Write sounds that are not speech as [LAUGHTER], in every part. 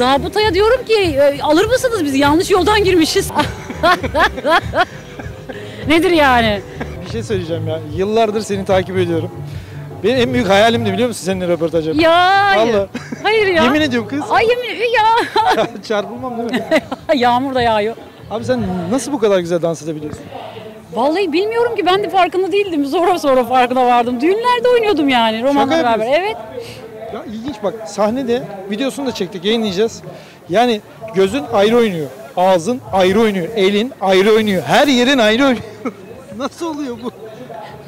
Zabıtaya diyorum ki e, alır mısınız bizi yanlış yoldan girmişiz. [LAUGHS] Nedir yani? Bir şey söyleyeceğim ya. Yıllardır seni takip ediyorum. Benim en büyük hayalimdi biliyor musun seninle röportaj yapmak? Ya hayır. Vallahi. Hayır ya. Yemin ediyorum kız. Ay yemin ya. [LAUGHS] Çarpılmam değil mi? [LAUGHS] Yağmur da yağıyor. Abi sen nasıl bu kadar güzel dans edebiliyorsun? Vallahi bilmiyorum ki ben de farkında değildim. Sonra sonra farkına vardım. Düğünlerde oynuyordum yani romanla beraber. Evet. Ya ilginç bak sahnede videosunu da çektik yayınlayacağız. Yani gözün ayrı oynuyor. Ağzın ayrı oynuyor. Elin ayrı oynuyor. Her yerin ayrı oynuyor. [LAUGHS] nasıl oluyor bu?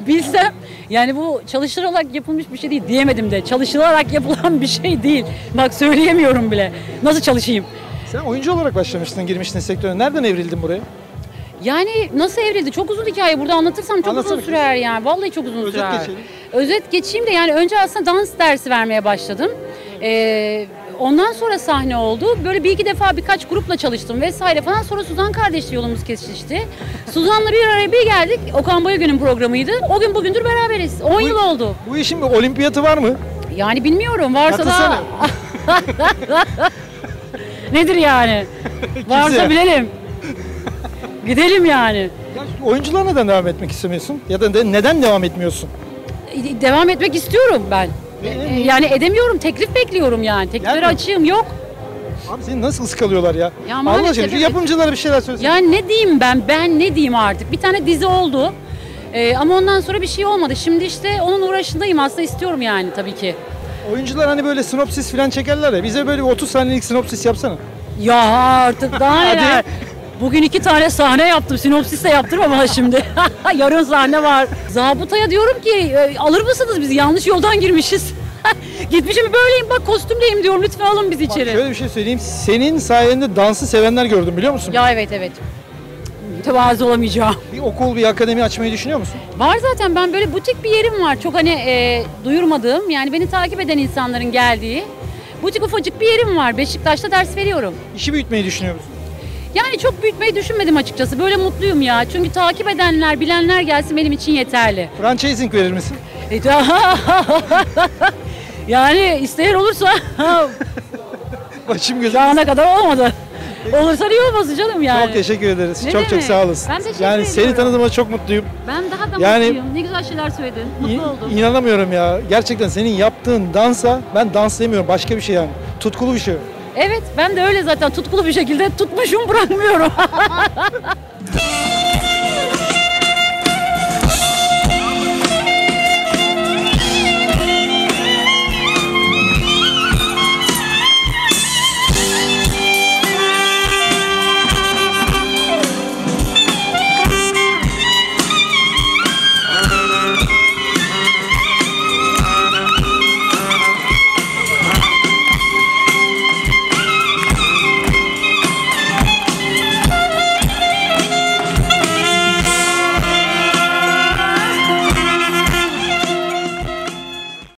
Bilsem yani bu çalışılarak yapılmış bir şey değil diyemedim de çalışılarak yapılan bir şey değil. Bak söyleyemiyorum bile. Nasıl çalışayım? Sen oyuncu olarak başlamıştın, girmiştin sektöre. Nereden evrildin buraya? Yani nasıl evrildi? Çok uzun hikaye. Burada anlatırsam çok Anlatsana uzun kız. sürer yani. Vallahi çok uzun Özet sürer. geçelim. Özet geçeyim de yani önce aslında dans dersi vermeye başladım. Ee, ondan sonra sahne oldu. Böyle bir iki defa birkaç grupla çalıştım vesaire falan. Sonra Suzan kardeşle yolumuz kesişti. Suzan'la bir araya bir geldik. Okan Bayagün'ün programıydı. O gün bugündür beraberiz. 10 yıl oldu. Bu işin bir olimpiyatı var mı? Yani bilmiyorum varsa da... Katılsana. [LAUGHS] Nedir yani? [LAUGHS] Varsa bilelim. Gidelim yani. Ya oyunculuğa neden devam etmek istemiyorsun? Ya da de- neden devam etmiyorsun? Devam etmek istiyorum ben. Ee, Yani edemiyorum. Teklif bekliyorum yani. Teklifleri Gelmiyor. açığım yok. Abi seni nasıl ıskalıyorlar ya? Ya Allah aşkına şu yapımcılara bir şeyler söylesene. Yani ne diyeyim ben? Ben ne diyeyim artık? Bir tane dizi oldu. Ee, ama ondan sonra bir şey olmadı. Şimdi işte onun uğraşındayım. Aslında istiyorum yani tabii ki. Oyuncular hani böyle sinopsis falan çekerler ya. Bize böyle bir 30 saniyelik sinopsis yapsana. Ya artık daha [LAUGHS] neler? Bugün iki tane sahne yaptım. Sinopsis de yaptırma bana şimdi. [LAUGHS] Yarın sahne var. Zabıtaya diyorum ki e, alır mısınız bizi? Yanlış yoldan girmişiz. [LAUGHS] Gitmişim böyleyim bak kostümleyim diyorum. Lütfen alın bizi Bak içeri. şöyle bir şey söyleyeyim. Senin sayende dansı sevenler gördüm biliyor musun? Ya evet evet. Mütevazı olamayacağım. Bir okul, bir akademi açmayı düşünüyor musun? Var zaten ben böyle butik bir yerim var. Çok hani e, duyurmadığım yani beni takip eden insanların geldiği. Butik ufacık bir yerim var. Beşiktaş'ta ders veriyorum. İşi büyütmeyi düşünüyor musun? Yani çok büyütmeyi düşünmedim açıkçası. Böyle mutluyum ya. Çünkü takip edenler, bilenler gelsin benim için yeterli. Franchising verir misin? E, [LAUGHS] yani isteyen olursa [LAUGHS] Başım gözüm. şu ana kadar olmadı. Olursa iyi olmasın canım yani. Çok teşekkür ederiz. Ne çok çok demek? sağ olasın. Ben teşekkür yani seni ediyorum. tanıdığıma çok mutluyum. Ben daha da Yani- mutluyum. Ne güzel şeyler söyledin. Mutlu İ- oldum. İnanamıyorum ya. Gerçekten senin yaptığın dansa ben dans demiyorum. Başka bir şey yani. Tutkulu bir şey. Evet ben de öyle zaten tutkulu bir şekilde tutmuşum bırakmıyorum. [LAUGHS]